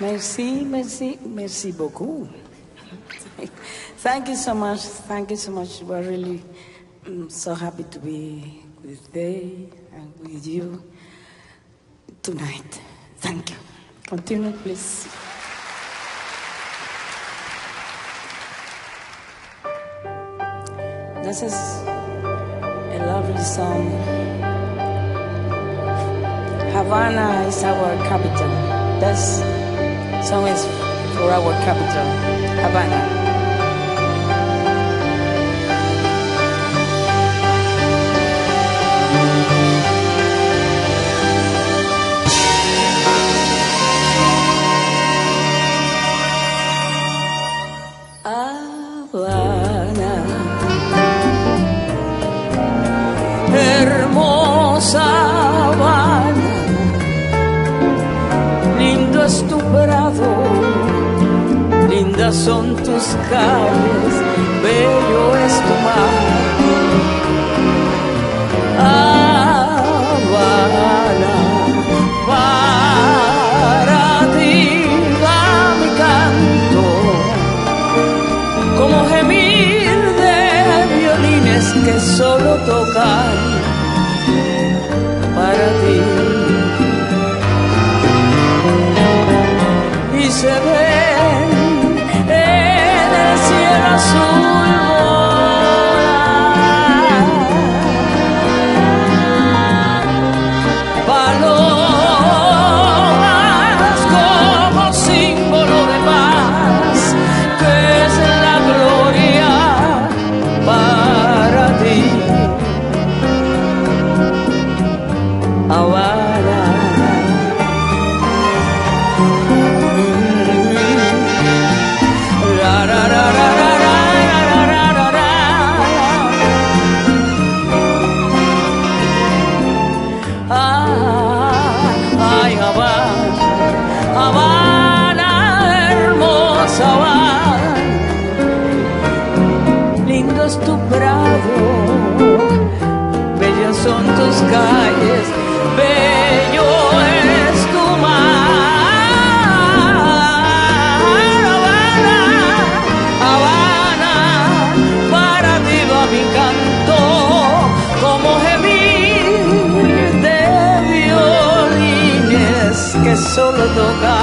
Merci, merci, merci beaucoup. Thank you so much. Thank you so much. We're really mm, so happy to be with Day and with you tonight. Thank you. Continue, please. This is a lovely song. Havana is our capital. This song is for our capital, Havana. Son tus calles, bello es tu mar. Habana, para ti va mi canto como gemir de violines que solo tocan que solo tocar.